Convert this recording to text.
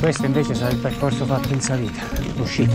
Questo invece sarà il percorso fatto in salita l'uscita